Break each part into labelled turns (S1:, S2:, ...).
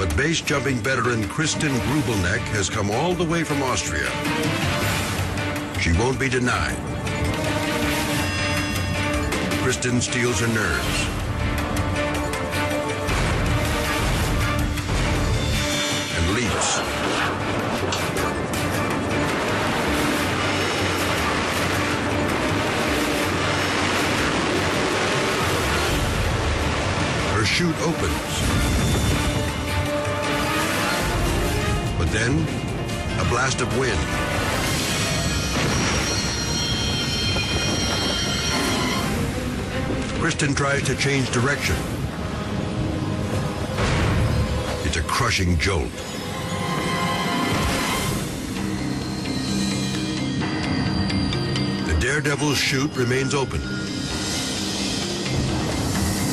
S1: But base jumping veteran Kristen Grubelneck has come all the way from Austria. She won't be denied. Kristen steels her nerves. Her chute opens. Then, a blast of wind. Kristen tries to change direction. It's a crushing jolt. The Daredevil's chute remains open.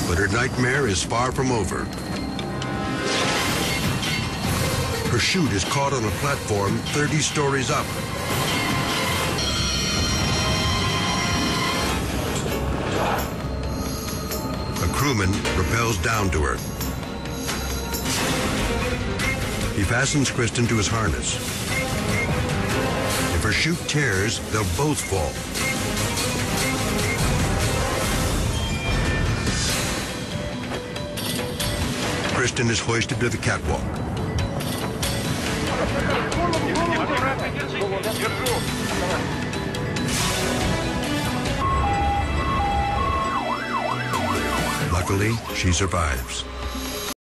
S1: But her nightmare is far from over. Her chute is caught on a platform 30 stories up. A crewman rappels down to her. He fastens Kristen to his harness. If her chute tears, they'll both fall. Kristen is hoisted to the catwalk. Luckily, she survives.